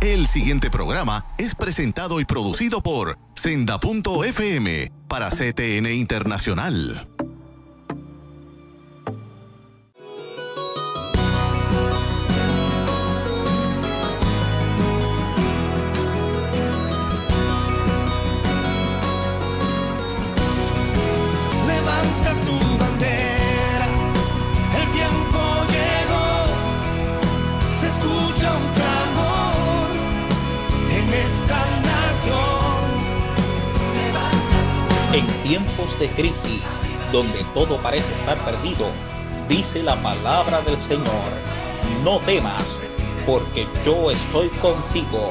El siguiente programa es presentado y producido por Senda.fm para CTN Internacional. Todo parece estar perdido, dice la palabra del Señor, no temas, porque yo estoy contigo.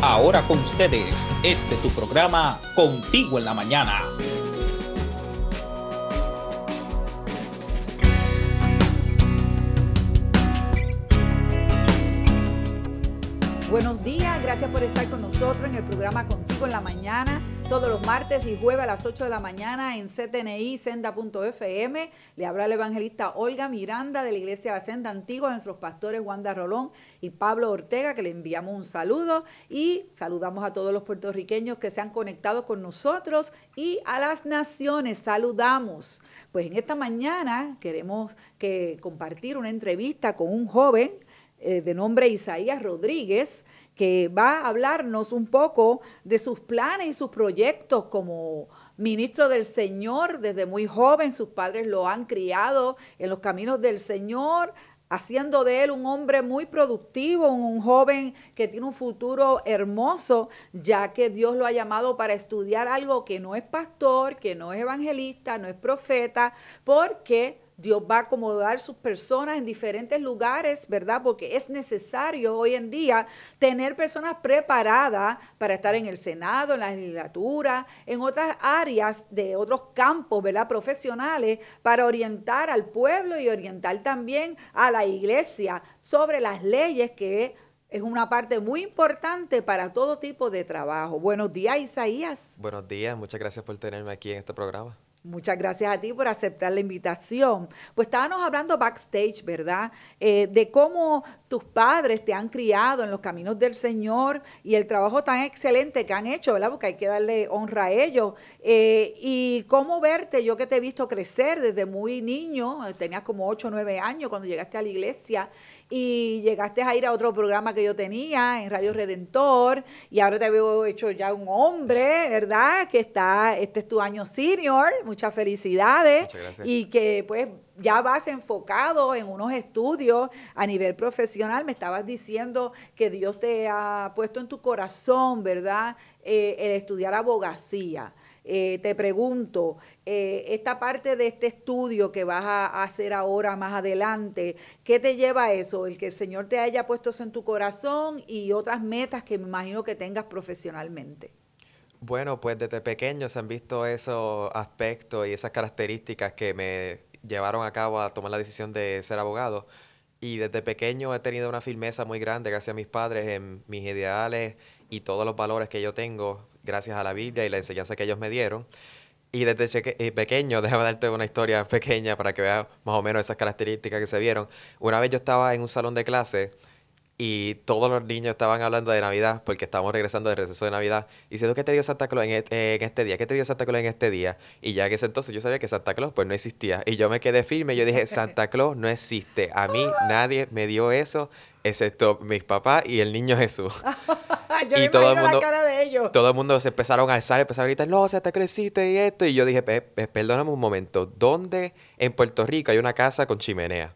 Ahora con ustedes, este tu programa, Contigo en la Mañana. Buenos días, gracias por estar con nosotros en el programa Contigo en la Mañana, todos los martes y jueves a las 8 de la mañana en CTNI, senda.fm. Le habla el evangelista Olga Miranda de la Iglesia de la Senda Antigua, nuestros pastores Wanda Rolón y Pablo Ortega, que le enviamos un saludo y saludamos a todos los puertorriqueños que se han conectado con nosotros y a las naciones saludamos. Pues en esta mañana queremos que compartir una entrevista con un joven eh, de nombre Isaías Rodríguez, que va a hablarnos un poco de sus planes y sus proyectos como ministro del Señor. Desde muy joven sus padres lo han criado en los caminos del Señor, haciendo de él un hombre muy productivo, un joven que tiene un futuro hermoso, ya que Dios lo ha llamado para estudiar algo que no es pastor, que no es evangelista, no es profeta, porque Dios va a acomodar sus personas en diferentes lugares, ¿verdad? Porque es necesario hoy en día tener personas preparadas para estar en el Senado, en la legislatura, en otras áreas de otros campos, ¿verdad? Profesionales, para orientar al pueblo y orientar también a la iglesia sobre las leyes que es una parte muy importante para todo tipo de trabajo. Buenos días, Isaías. Buenos días, muchas gracias por tenerme aquí en este programa. Muchas gracias a ti por aceptar la invitación. Pues estábamos hablando backstage, ¿verdad? Eh, de cómo tus padres te han criado en los caminos del Señor y el trabajo tan excelente que han hecho, ¿verdad? Porque hay que darle honra a ellos. Eh, y cómo verte, yo que te he visto crecer desde muy niño, tenías como 8 o 9 años cuando llegaste a la iglesia y llegaste a ir a otro programa que yo tenía en Radio Redentor y ahora te veo hecho ya un hombre, ¿verdad? Que está, este es tu año senior, muchas felicidades Muchas gracias. y que pues ya vas enfocado en unos estudios a nivel profesional. Me estabas diciendo que Dios te ha puesto en tu corazón, ¿verdad? Eh, el estudiar abogacía. Eh, te pregunto, eh, esta parte de este estudio que vas a hacer ahora más adelante, ¿qué te lleva a eso? El que el Señor te haya puesto eso en tu corazón y otras metas que me imagino que tengas profesionalmente. Bueno, pues desde pequeño se han visto esos aspectos y esas características que me llevaron a cabo a tomar la decisión de ser abogado. Y desde pequeño he tenido una firmeza muy grande gracias a mis padres en mis ideales y todos los valores que yo tengo gracias a la Biblia y la enseñanza que ellos me dieron. Y desde cheque- eh, pequeño, déjame darte una historia pequeña para que veas más o menos esas características que se vieron. Una vez yo estaba en un salón de clase y todos los niños estaban hablando de Navidad porque estábamos regresando del receso de Navidad y diciendo, ¿qué te dio Santa Claus en en este día? ¿Qué te dio Santa Claus en este día? Y ya en ese entonces yo sabía que Santa Claus pues no existía. Y yo me quedé firme y yo dije, Santa Claus no existe. A mí nadie me dio eso excepto mis papás y el niño Jesús. yo Y me todo el mundo- la cara de ellos. Todo el mundo se empezaron a alzar, empezaron a gritar, no, Santa Claus existe y esto. Y yo dije, "Pe- pe- perdóname un momento, ¿dónde en Puerto Rico hay una casa con chimenea?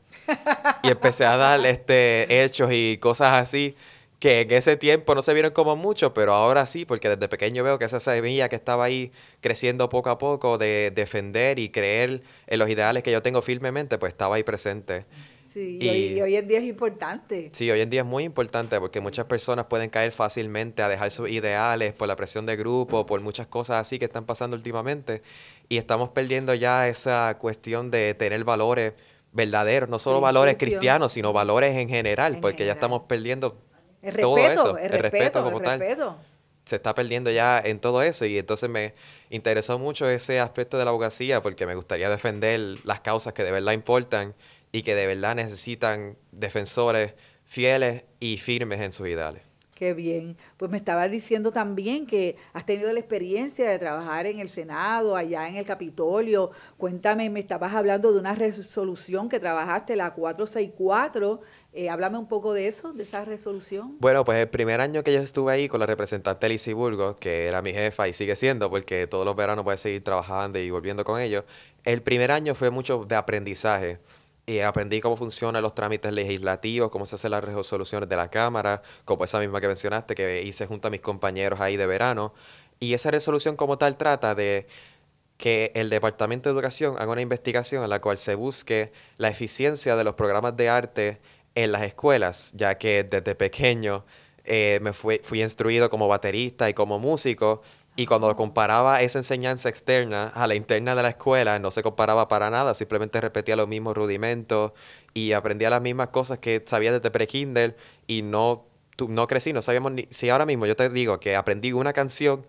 Y empecé a dar este, hechos y cosas así que en ese tiempo no se vieron como mucho, pero ahora sí, porque desde pequeño veo que esa semilla que estaba ahí creciendo poco a poco de defender y creer en los ideales que yo tengo firmemente, pues estaba ahí presente. Sí, y, hoy, Y- y hoy en día es importante. Sí, hoy en día es muy importante porque muchas personas pueden caer fácilmente a dejar sus ideales por la presión de grupo, por muchas cosas así que están pasando últimamente. Y estamos perdiendo ya esa cuestión de tener valores verdaderos, no solo valores Principios. cristianos, sino valores en general, En porque ya general. estamos perdiendo El todo respeto, eso, el el respeto, respeto el como tal. respeto. se está perdiendo ya en todo eso y entonces me interesó mucho ese aspecto de la abogacía porque me gustaría defender las causas que de verdad importan y que de verdad necesitan defensores fieles y firmes en sus ideales. Qué bien. Pues me estabas diciendo también que has tenido la experiencia de trabajar en el Senado, allá en el Capitolio. Cuéntame, me estabas hablando de una resolución que trabajaste, la 464. Eh, háblame un poco de eso, de esa resolución. Bueno, pues el primer año que yo estuve ahí con la representante Lizy Burgos, que era mi jefa y sigue siendo, porque todos los veranos voy a seguir trabajando y volviendo con ellos, el primer año fue mucho de aprendizaje aprendí cómo funcionan los trámites legislativos, cómo se hacen las resoluciones de la Cámara, como esa misma que mencionaste, que hice junto a mis compañeros ahí de verano. Y esa resolución como tal trata de que el Departamento de Educación haga una investigación en la cual se busque la eficiencia de los programas de arte en las escuelas, ya que desde pequeño eh, me fui instruido como baterista y como músico y cuando comparaba esa enseñanza externa a la interna de la escuela, no se comparaba para nada, simplemente repetía los mismos rudimentos y aprendía las mismas cosas que sabía desde pre-kinder y no, no crecí, no sabíamos ni... Si ahora mismo yo te digo que aprendí una canción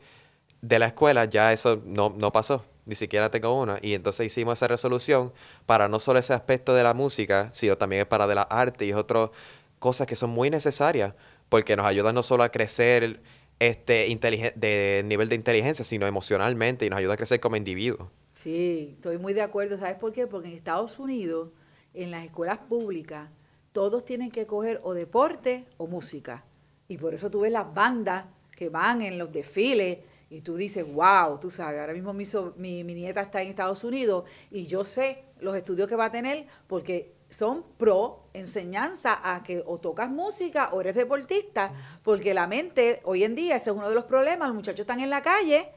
de la escuela, ya eso no, no pasó, ni siquiera tengo una. Y entonces hicimos esa resolución para no solo ese aspecto de la música, sino también para de la arte y otras cosas que son muy necesarias, porque nos ayudan no solo a crecer este, de nivel de inteligencia, sino emocionalmente y nos ayuda a crecer como individuos. Sí, estoy muy de acuerdo. ¿Sabes por qué? Porque en Estados Unidos, en las escuelas públicas, todos tienen que coger o deporte o música. Y por eso tú ves las bandas que van en los desfiles y tú dices, wow, tú sabes, ahora mismo mi, mi, mi nieta está en Estados Unidos y yo sé los estudios que va a tener porque son pro enseñanza a que o tocas música o eres deportista, porque la mente, hoy en día, ese es uno de los problemas, los muchachos están en la calle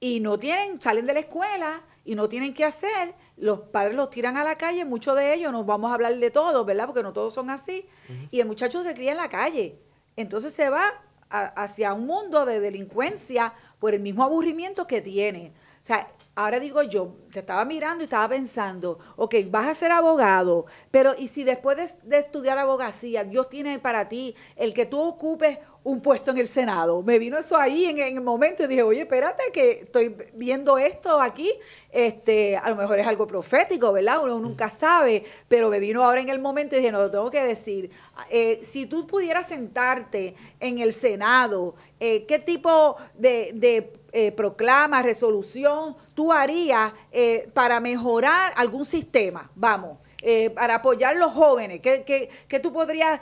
y no tienen, salen de la escuela y no tienen qué hacer, los padres los tiran a la calle, muchos de ellos, nos vamos a hablar de todos, ¿verdad? Porque no todos son así, y el muchacho se cría en la calle, entonces se va hacia un mundo de delincuencia por el mismo aburrimiento que tiene. O sea, ahora digo yo, te estaba mirando y estaba pensando, ok, vas a ser abogado, pero ¿y si después de, estudiar abogacía, Dios tiene para ti el que tú ocupes un puesto en el Senado? Me vino eso ahí en, el momento y dije, oye, espérate que estoy viendo esto aquí, este, a lo mejor es algo profético, ¿verdad? Uno nunca sabe, pero me vino ahora en el momento y dije, no, lo tengo que decir. Eh, si tú pudieras sentarte en el Senado, eh, ¿qué tipo de eh, proclama, resolución, tú harías eh, para mejorar algún sistema? Vamos. Eh, para apoyar a los jóvenes, ¿qué, tú podrías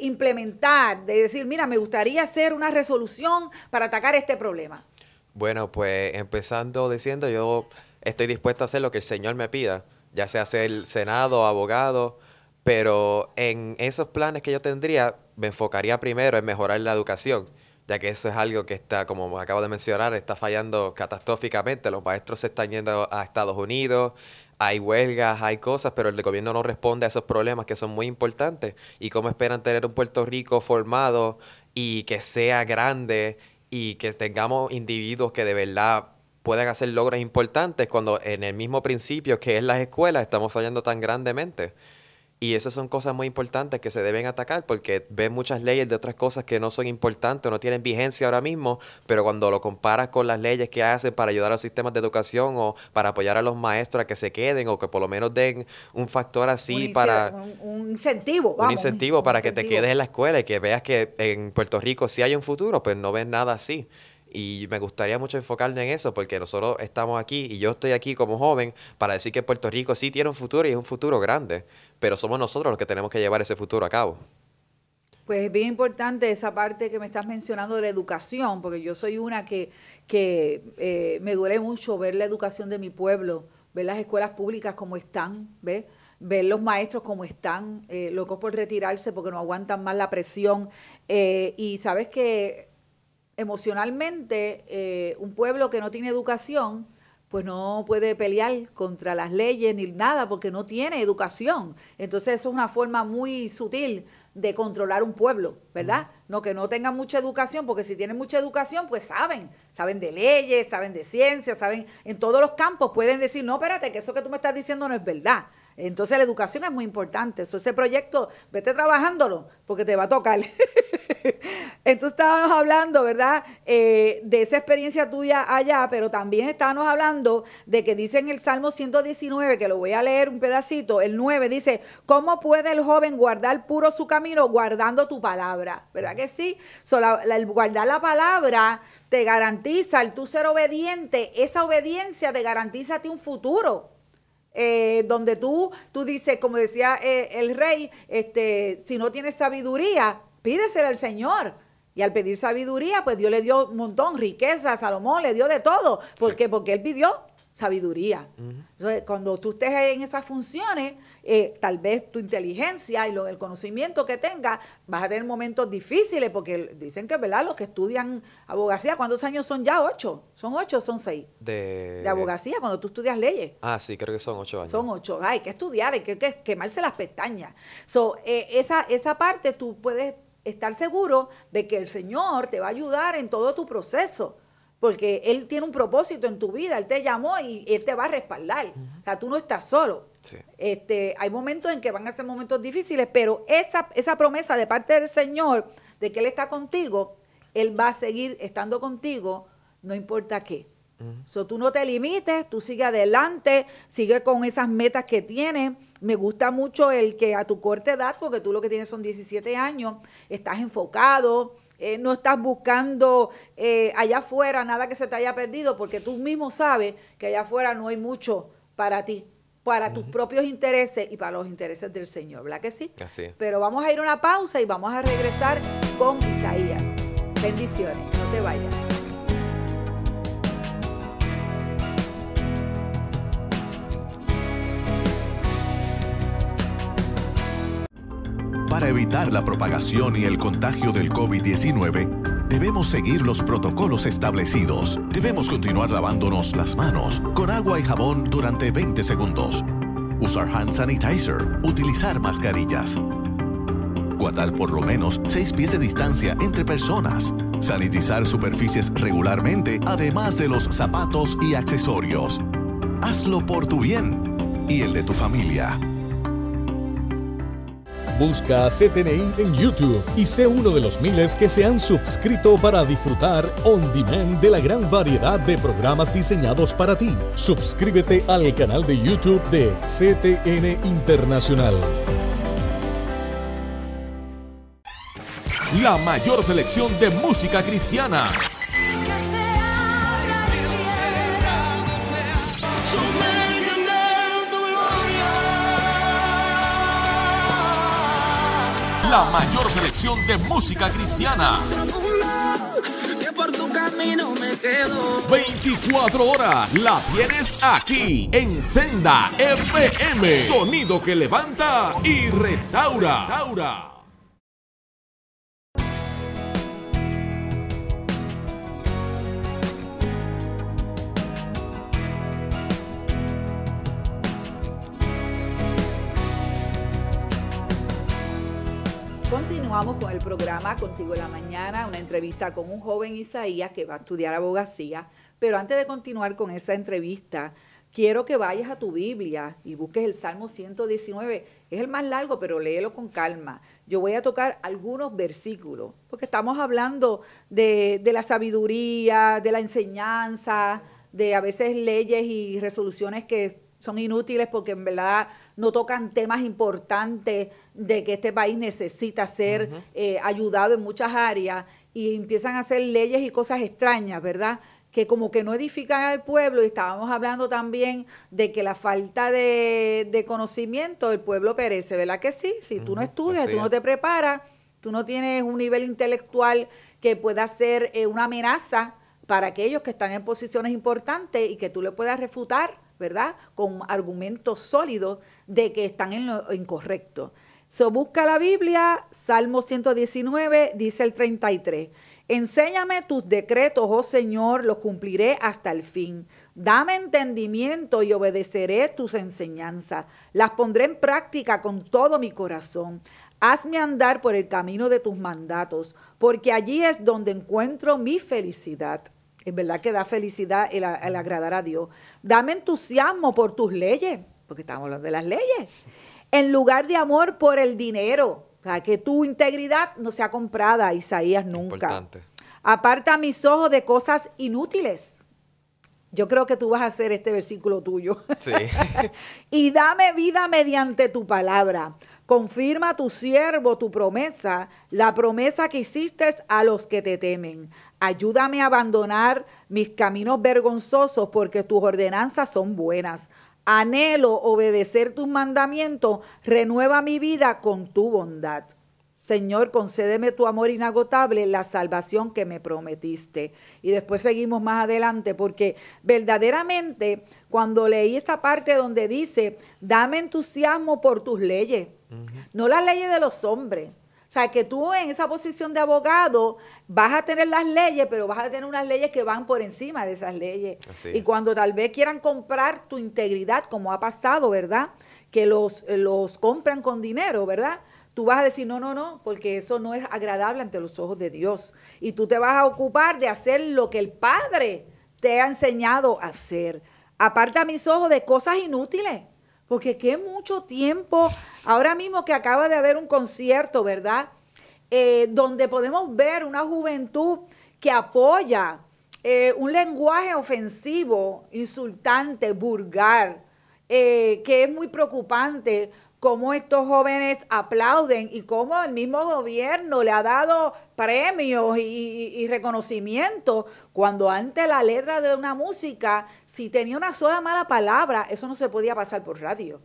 implementar? De decir, mira, me gustaría hacer una resolución para atacar este problema. Bueno, pues empezando diciendo, yo estoy dispuesto a hacer lo que el Señor me pida, ya sea ser Senado, abogado, pero en esos planes que yo tendría, me enfocaría primero en mejorar la educación ya que eso es algo que está, como acabo de mencionar, está fallando catastróficamente. Los maestros se están yendo a Estados Unidos, hay huelgas, hay cosas, pero el gobierno no responde a esos problemas que son muy importantes. ¿Y cómo esperan tener un Puerto Rico formado y que sea grande y que tengamos individuos que de verdad puedan hacer logros importantes cuando en el mismo principio que es las escuelas estamos fallando tan grandemente? Y esas son cosas muy importantes que se deben atacar porque ves muchas leyes de otras cosas que no son importantes, no tienen vigencia ahora mismo, pero cuando lo comparas con las leyes que hacen para ayudar a los sistemas de educación o para apoyar a los maestros a que se queden o que por lo menos den un factor así para... Un, incentivo, Un incentivo para que te quedes en la escuela y que veas que en Puerto Rico sí hay un futuro, pues no ves nada así. Y me gustaría mucho enfocarme en eso porque nosotros estamos aquí y yo estoy aquí como joven para decir que Puerto Rico sí tiene un futuro y es un futuro grande, pero somos nosotros los que tenemos que llevar ese futuro a cabo. Pues es bien importante esa parte que me estás mencionando de la educación, porque yo soy una que, que eh, me duele mucho ver la educación de mi pueblo, ver las escuelas públicas como están, ver los maestros como están, eh, locos por retirarse porque no aguantan más la presión. Eh, y sabes que emocionalmente un pueblo que no tiene educación, pues no puede pelear contra las leyes ni nada porque no tiene educación. Entonces eso es una forma muy sutil de controlar un pueblo, ¿verdad? No que no tengan mucha educación, porque si tienen mucha educación, pues saben, saben de leyes, saben de ciencia, saben en todos los campos, pueden decir, no, espérate, que eso que tú me estás diciendo no es verdad. Entonces la educación es muy importante. ese proyecto, vete trabajándolo, porque te va a tocar. Entonces estábamos hablando, ¿verdad? Eh, de esa experiencia tuya allá, pero también estábamos hablando de que dice en el Salmo 119, que lo voy a leer un pedacito, el 9 dice, ¿cómo puede el joven guardar puro su camino guardando tu palabra? ¿Verdad que sí? el guardar la palabra te garantiza, el tú ser obediente, esa obediencia te garantiza ti un futuro. Eh, donde tú, tú dices, como decía eh, el rey, este, si no tienes sabiduría, pídesela al Señor. Y al pedir sabiduría, pues Dios le dio un montón, riqueza, Salomón le dio de todo. ¿Por qué? Porque él pidió sabiduría. Entonces, cuando tú estés en esas funciones, eh, tal vez tu inteligencia y lo, el conocimiento que tengas, vas a tener momentos difíciles, porque dicen que, ¿verdad? Los que estudian abogacía, ¿cuántos años son ya? ¿Ocho? ¿Son ocho o son seis? De... de abogacía, cuando tú estudias leyes. Ah, sí, creo que son ocho años. Son ocho. hay que estudiar, hay que, quemarse las pestañas. So, eh, esa, esa parte tú puedes estar seguro de que el Señor te va a ayudar en todo tu proceso porque Él tiene un propósito en tu vida, Él te llamó y Él te va a respaldar. O sea, tú no estás solo. Este, hay momentos en que van a ser momentos difíciles, pero esa, esa promesa de parte del Señor de que Él está contigo, Él va a seguir estando contigo, no importa qué. So, tú no te limites, tú sigue adelante, sigue con esas metas que tienes. Me gusta mucho el que a tu corta edad, porque tú lo que tienes son 17 años, estás enfocado, eh, no estás buscando eh, allá afuera nada que se te haya perdido, porque tú mismo sabes que allá afuera no hay mucho para ti, para tus propios intereses y para los intereses del Señor, ¿verdad que sí? Así. Pero vamos a ir a una pausa y vamos a regresar con Isaías. Bendiciones, no te vayas. Para evitar la propagación y el contagio del COVID-19, debemos seguir los protocolos establecidos. Debemos continuar lavándonos las manos con agua y jabón durante 20 segundos. Usar hand sanitizer. Utilizar mascarillas. Guardar por lo menos 6 pies de distancia entre personas. Sanitizar superficies regularmente, además de los zapatos y accesorios. Hazlo por tu bien y el de tu familia. Busca CTNI en YouTube y sé uno de los miles que se han suscrito para disfrutar on demand de la gran variedad de programas diseñados para ti. Suscríbete al canal de YouTube de CTN Internacional. La mayor selección de música cristiana la mayor selección de música cristiana. 24 horas la tienes aquí en Senda FM. Sonido que levanta y restaura. restaura. Continuamos con el programa Contigo en la Mañana, una entrevista con un joven Isaías que va a estudiar abogacía. Pero antes de continuar con esa entrevista, quiero que vayas a tu Biblia y busques el Salmo 119. Es el más largo, pero léelo con calma. Yo voy a tocar algunos versículos, porque estamos hablando de, de la sabiduría, de la enseñanza, de a veces leyes y resoluciones que son inútiles porque en verdad no tocan temas importantes de que este país necesita ser eh, ayudado en muchas áreas y empiezan a hacer leyes y cosas extrañas, ¿verdad? que como que no edifican al pueblo y estábamos hablando también de que la falta de, conocimiento del pueblo perece, ¿verdad que sí? Si tú no estudias, tú no te preparas, tú no tienes un nivel intelectual que pueda ser eh, una amenaza para aquellos que están en posiciones importantes y que tú le puedas refutar ¿verdad? Con argumentos sólidos de que están en lo incorrecto. So, busca la Biblia, Salmo 119, dice el 33. Enséñame tus decretos, oh Señor, los cumpliré hasta el fin. Dame entendimiento y obedeceré tus enseñanzas. Las pondré en práctica con todo mi corazón. Hazme andar por el camino de tus mandatos, porque allí es donde encuentro mi felicidad. Es verdad que da felicidad el, agradar a Dios. Dame entusiasmo por tus leyes, porque estamos hablando de las leyes, en lugar de amor por el dinero. O sea, que tu integridad no sea comprada, Isaías, nunca. Importante. Aparta mis ojos de cosas inútiles. Yo creo que tú vas a hacer este versículo tuyo. Sí. y dame vida mediante tu palabra. Confirma a tu siervo tu promesa, la promesa que hiciste a los que te temen. Ayúdame a abandonar mis caminos vergonzosos porque tus ordenanzas son buenas. Anhelo obedecer tus mandamientos, renueva mi vida con tu bondad. Señor, concédeme tu amor inagotable, la salvación que me prometiste. Y después seguimos más adelante, porque verdaderamente cuando leí esta parte donde dice, dame entusiasmo por tus leyes, no las leyes de los hombres. O sea, que tú en esa posición de abogado vas a tener las leyes, pero vas a tener unas leyes que van por encima de esas leyes. Así Y cuando tal vez quieran comprar tu integridad, como ha pasado, ¿verdad? Que los, los compran con dinero, ¿verdad? Tú vas a decir, no, no, no, porque eso no es agradable ante los ojos de Dios. Y tú te vas a ocupar de hacer lo que el Padre te ha enseñado a hacer. Aparta mis ojos de cosas inútiles. Porque qué mucho tiempo, ahora mismo que acaba de haber un concierto, ¿verdad? Eh, donde podemos ver una juventud que apoya eh, un lenguaje ofensivo, insultante, vulgar, eh, que es muy preocupante cómo estos jóvenes aplauden y cómo el mismo gobierno le ha dado premios y, y- reconocimiento cuando antes la letra de una música, si tenía una sola mala palabra, eso no se podía pasar por radio.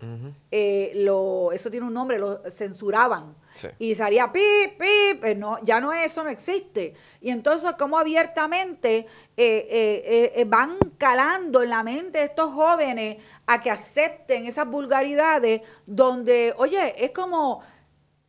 Eh, lo, eso tiene un nombre, lo censuraban. Sí. Y salía pip, pip, eh, no, ya no eso no existe. Y entonces como abiertamente eh, eh, eh, eh, van calando en la mente de estos jóvenes a que acepten esas vulgaridades donde, oye, es como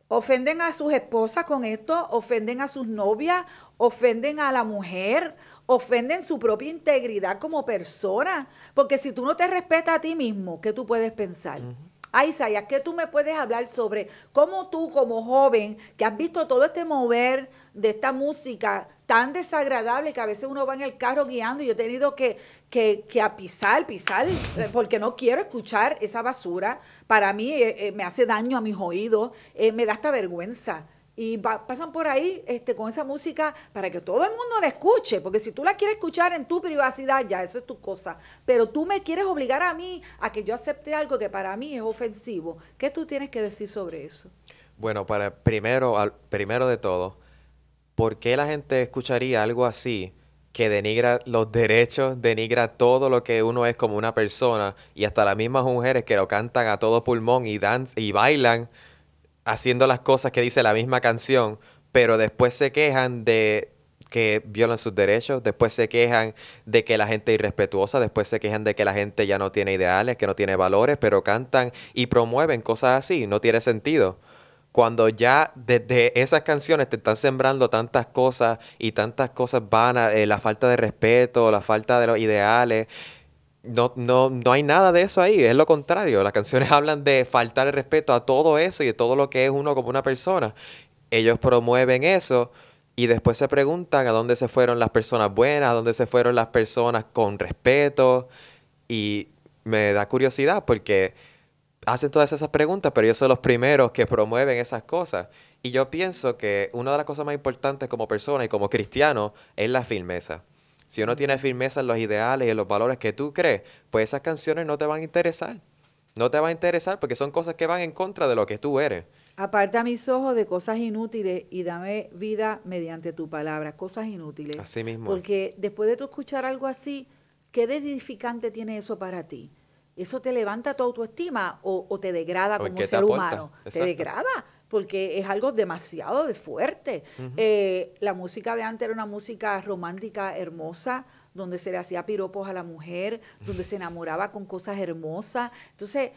ofenden a sus esposas con esto, ofenden a sus novias, ofenden a la mujer, ofenden su propia integridad como persona. Porque si tú no te respetas a ti mismo, ¿qué tú puedes pensar? Ay, Isaías, ¿qué tú me puedes hablar sobre cómo tú como joven, que has visto todo este mover de esta música tan desagradable que a veces uno va en el carro guiando y yo he tenido que, que, que a pisar, eh, porque no quiero escuchar esa basura. Para mí eh, eh, me hace daño a mis oídos, eh, me da esta vergüenza. Y pasan por ahí este, con esa música para que todo el mundo la escuche, porque si tú la quieres escuchar en tu privacidad, ya eso es tu cosa. Pero tú me quieres obligar a mí a que yo acepte algo que para mí es ofensivo. ¿Qué tú tienes que decir sobre eso? Bueno, para primero, al- primero de todo, ¿por qué la gente escucharía algo así que denigra los derechos, denigra todo lo que uno es como una persona y hasta las mismas mujeres que lo cantan a todo pulmón y dan y bailan haciendo las cosas que dice la misma canción, pero después se quejan de que violan sus derechos, después se quejan de que la gente es irrespetuosa, después se quejan de que la gente ya no tiene ideales, que no tiene valores, pero cantan y promueven cosas así, no tiene sentido. Cuando ya desde esas canciones te están sembrando tantas cosas y tantas cosas vanas, eh, la falta de respeto, la falta de los ideales, no, no, no hay nada de eso ahí, es lo contrario. Las canciones hablan de faltar el respeto a todo eso y de todo lo que es uno como una persona. Ellos promueven eso y después se preguntan a dónde se fueron las personas buenas, a dónde se fueron las personas con respeto. Y me da curiosidad porque hacen todas esas preguntas, pero ellos son los primeros que promueven esas cosas. Y yo pienso que una de las cosas más importantes como persona y como cristiano es la firmeza. Si uno tiene firmeza en los ideales y en los valores que tú crees, pues esas canciones no te van a interesar. No te van a interesar porque son cosas que van en contra de lo que tú eres. Aparta mis ojos de cosas inútiles y dame vida mediante tu palabra. Cosas inútiles. Así mismo. Porque después de tú escuchar algo así, ¿qué de edificante tiene eso para ti? ¿Eso te levanta tu autoestima o, o te degrada ¿O en como te ser humano? Te degrada, porque es algo demasiado de fuerte. Eh, la música de antes era una música romántica hermosa, donde se le hacía piropos a la mujer, donde se enamoraba con cosas hermosas. Entonces,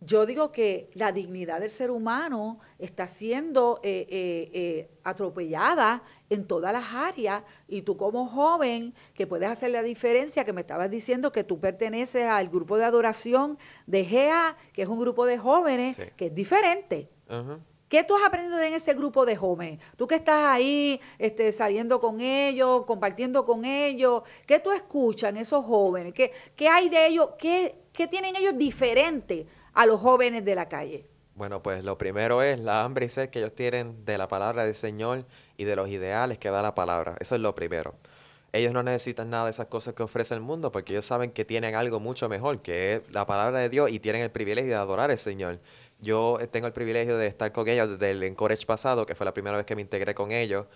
yo digo que la dignidad del ser humano está siendo eh, eh, eh, atropellada en todas las áreas y tú como joven que puedes hacer la diferencia, que me estabas diciendo que tú perteneces al grupo de adoración de GEA, que es un grupo de jóvenes Sí. que es diferente. Ujú. ¿Qué tú has aprendido en ese grupo de jóvenes? Tú que estás ahí este, saliendo con ellos, compartiendo con ellos, ¿qué tú escuchas en esos jóvenes? ¿Qué, qué hay de ellos? ¿Qué, qué tienen ellos diferente a los jóvenes de la calle? Bueno, pues lo primero es la hambre y sed que ellos tienen de la palabra del Señor y de los ideales que da la palabra. Eso es lo primero. Ellos no necesitan nada de esas cosas que ofrece el mundo porque ellos saben que tienen algo mucho mejor, que es la palabra de Dios y tienen el privilegio de adorar al Señor. Yo eh, tengo el privilegio de estar con ellos desde el Encourage pasado, que fue la primera vez que me integré con ellos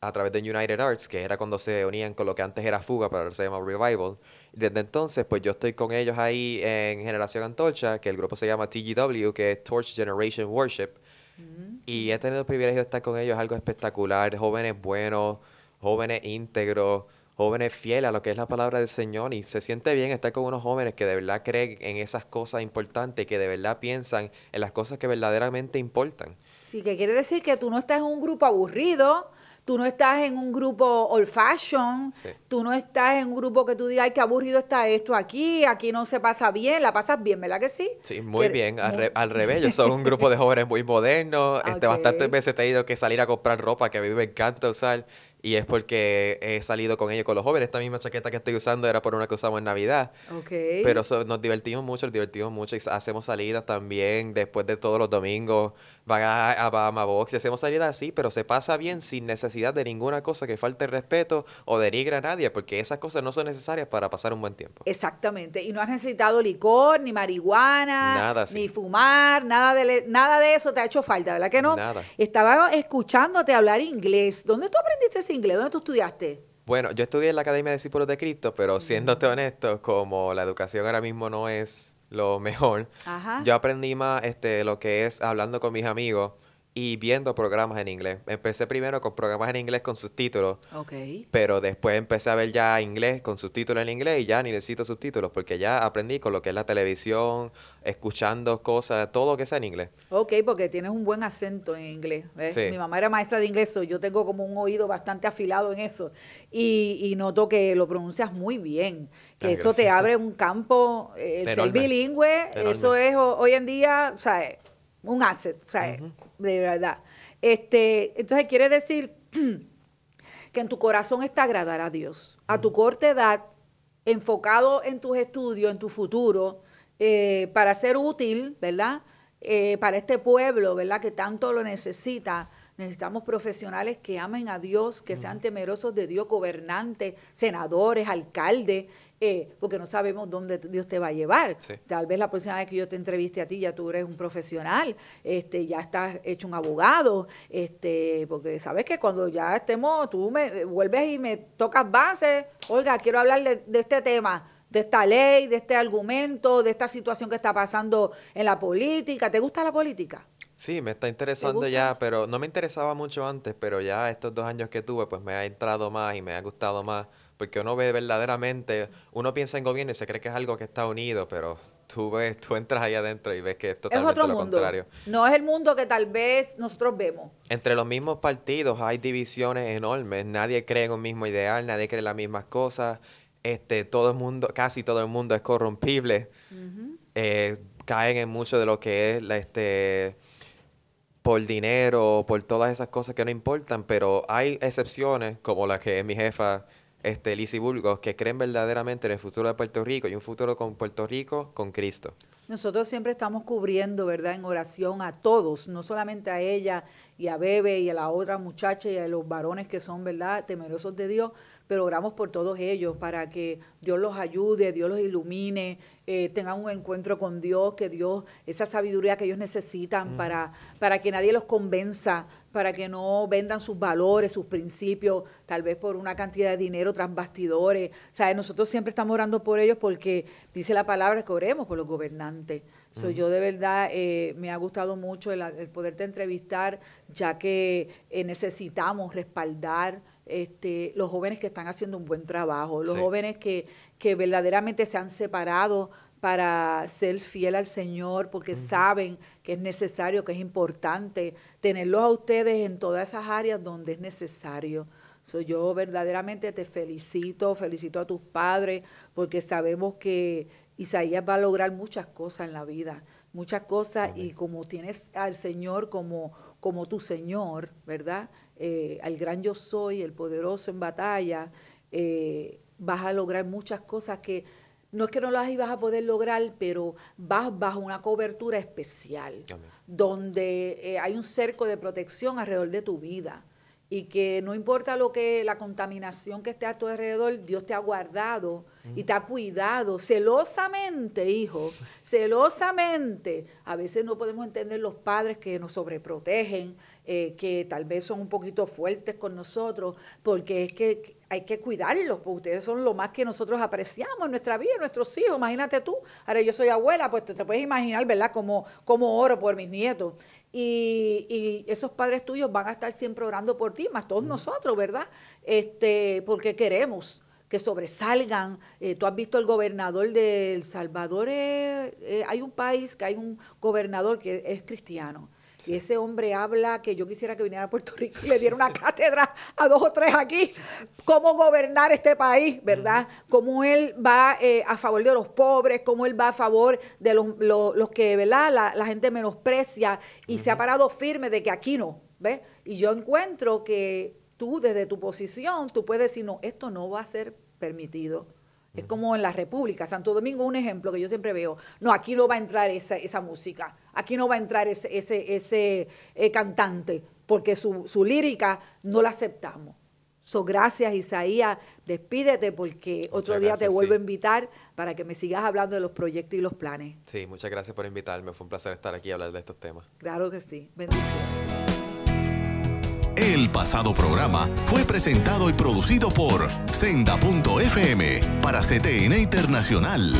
a través de United Arts, que era cuando se unían con lo que antes era Fuga, pero ahora se llama Revival. Desde entonces, pues yo estoy con ellos ahí en Generación Antorcha, que el grupo se llama TGW, que es Torch Generation Worship. Mm. Y he tenido el privilegio de estar con ellos, algo espectacular, jóvenes buenos, jóvenes íntegros, jóvenes fieles a lo que es la palabra del Señor. Y se siente bien estar con unos jóvenes que de verdad creen en esas cosas importantes, que de verdad piensan en las cosas que verdaderamente importan. Sí, que quiere decir que tú no estás en un grupo aburrido, Tú no estás en un grupo old fashion, tú no estás en un grupo que tú digas, ay, qué aburrido está esto aquí, aquí no se pasa bien, la pasas bien, ¿verdad que sí? Sí, muy bien, Al, revés, yo soy un grupo de jóvenes muy modernos, este, bastantes veces he tenido que salir a comprar ropa que a mí me encanta usar y es porque he salido con ellos, con los jóvenes. Esta misma chaqueta que estoy usando era por una que usamos en Navidad. Okay. Pero nos divertimos mucho, nos divertimos mucho y hacemos salidas también después de todos los domingos van a, a Bahama Box y hacemos salidas así, pero se pasa bien sin necesidad de ninguna cosa que falte respeto o denigre a nadie, porque esas cosas no son necesarias para pasar un buen tiempo. Exactamente, y no has necesitado licor, ni marihuana, ni fumar, nada de, nada de eso te ha hecho falta, ¿verdad que no? Nada. Estaba escuchándote hablar inglés. ¿Dónde tú aprendiste ese inglés? ¿Dónde tú estudiaste? Bueno, yo estudié en la Academia de Discípulos de Cristo, pero siéndote honesto, como la educación ahora mismo no es lo mejor. Yo aprendí más este, lo que es hablando con mis amigos y viendo programas en inglés. Empecé primero con programas en inglés con subtítulos. Pero después empecé a ver ya inglés con subtítulos en inglés y ya ni necesito subtítulos porque ya aprendí con lo que es la televisión, escuchando cosas, todo lo que sea en inglés. Ok, porque tienes un buen acento en inglés. Mi mamá era maestra de inglés, yo tengo como un oído bastante afilado en eso. Y, noto que lo pronuncias muy bien. Que eso te abre un campo, eh, ser bilingüe, eso es hoy en día, o sea, un asset, o sea, de verdad. Este, entonces quiere decir que en tu corazón está agradar a Dios. A tu corta edad, enfocado en tus estudios, en tu futuro, eh, para ser útil, ¿verdad? Eh, para este pueblo, ¿verdad? Que tanto lo necesita. Necesitamos profesionales que amen a Dios, que sean temerosos de Dios, gobernantes, senadores, alcaldes, eh, porque no sabemos dónde Dios te va a llevar. Tal vez la próxima vez que yo te entreviste a ti ya tú eres un profesional, este, ya estás hecho un abogado, este, porque sabes que cuando ya estemos, tú me vuelves y me tocas base, oiga, quiero hablar de, este tema de esta ley, de este argumento, de esta situación que está pasando en la política. ¿Te gusta la política? Sí, me está interesando ya, pero no me interesaba mucho antes, pero ya estos dos años que tuve, pues me ha entrado más y me ha gustado más porque uno ve verdaderamente, uno piensa en gobierno y se cree que es algo que está unido, pero tú ves, tú entras ahí adentro y ves que es totalmente es otro lo mundo. contrario. No es el mundo que tal vez nosotros vemos. Entre los mismos partidos hay divisiones enormes, nadie cree en un mismo ideal, nadie cree en las mismas cosas, este, todo el mundo, casi todo el mundo es corrompible, eh, caen en mucho de lo que es la, este por dinero, por todas esas cosas que no importan, pero hay excepciones, como la que es mi jefa, este, Lizy Burgos, que creen verdaderamente en el futuro de Puerto Rico y un futuro con Puerto Rico con Cristo. Nosotros siempre estamos cubriendo, ¿verdad?, en oración a todos, no solamente a ella y a Bebe y a la otra muchacha y a los varones que son, ¿verdad?, temerosos de Dios, pero oramos por todos ellos para que Dios los ayude, Dios los ilumine, eh, tengan un encuentro con Dios, que Dios, esa sabiduría que ellos necesitan para, para que nadie los convenza, para que no vendan sus valores, sus principios, tal vez por una cantidad de dinero tras bastidores. O sea, nosotros siempre estamos orando por ellos porque dice la palabra que oremos por los gobernantes. So, Yo de verdad eh, me ha gustado mucho el, poderte entrevistar, ya que eh, necesitamos respaldar este, los jóvenes que están haciendo un buen trabajo, los jóvenes que, que verdaderamente se han separado para ser fiel al Señor, porque saben que es necesario, que es importante tenerlos a ustedes en todas esas áreas donde es necesario. So, yo verdaderamente te felicito, felicito a tus padres, porque sabemos que Isaías va a lograr muchas cosas en la vida, muchas cosas, y como tienes al Señor como, como tu Señor, ¿verdad? eh, al gran yo soy, el poderoso en batalla, eh, vas a lograr muchas cosas que no es que no las ibas a poder lograr, pero vas bajo una cobertura especial, donde eh, hay un cerco de protección alrededor de tu vida y que no importa lo que la contaminación que esté a tu alrededor, Dios te ha guardado y te ha cuidado celosamente, hijo, celosamente. A veces no podemos entender los padres que nos sobreprotegen, eh, que tal vez son un poquito fuertes con nosotros, porque es que hay que cuidarlos, porque ustedes son lo más que nosotros apreciamos en nuestra vida, nuestros hijos. Imagínate tú, ahora yo soy abuela, pues te, te puedes imaginar, ¿verdad?, cómo, cómo oro por mis nietos. Y, esos padres tuyos van a estar siempre orando por ti, más todos nosotros, ¿verdad? Este, porque queremos que sobresalgan. Eh, tú has visto el gobernador de El Salvador, eh, eh, hay un país que hay un gobernador que es cristiano y ese hombre habla que yo quisiera que viniera a Puerto Rico y le diera una cátedra a dos o tres aquí, cómo gobernar este país, ¿verdad? Cómo él va eh, a favor de los pobres, cómo él va a favor de los, que, ¿verdad? La, gente menosprecia y se ha parado firme de que aquí no, ¿ves? Y yo encuentro que tú desde tu posición, tú puedes decir, no, esto no va a ser permitido. Es como en la República, Santo Domingo, un ejemplo que yo siempre veo. No, aquí no va a entrar esa, esa música, aquí no va a entrar ese, ese, ese eh, cantante, porque su, su, lírica no la aceptamos. So, gracias Isaías, despídete porque otro día te vuelvo a invitar para que me sigas hablando de los proyectos y los planes. Sí, muchas gracias por invitarme, fue un placer estar aquí y hablar de estos temas. Claro que sí, bendiciones. El pasado programa fue presentado y producido por Senda.fm para CTN Internacional.